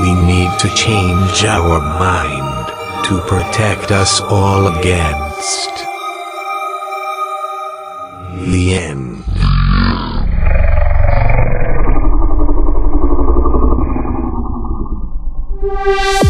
We need to change our mind to protect us all against the end. Yeah.